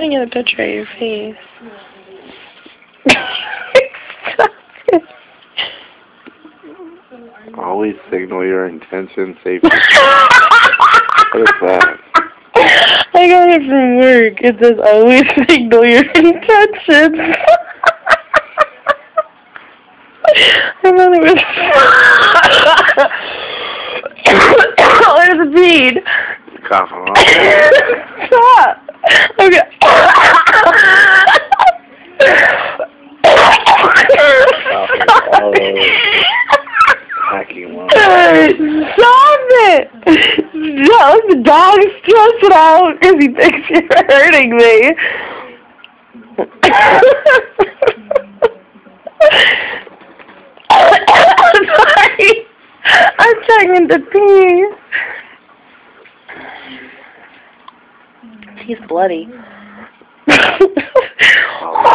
Let me get a picture of your face. Always signal your intention safety. what is that? I got it from work. It says always signal your intentions. I thought it was. what does it mean? Cough Stop it! No, the dog's stressed out because he thinks you're hurting me. I'm sorry. I'm trying to pee. He's bloody. Oh,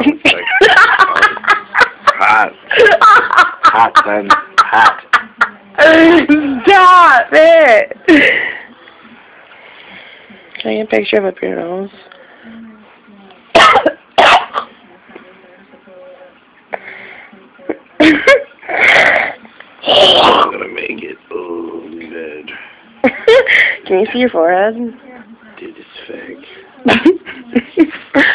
it's oh, Hot. Hot then. Stop it! Can I get a picture of up your nose? I'm gonna make it. Oh. Can you see your forehead? Dude, it's fake.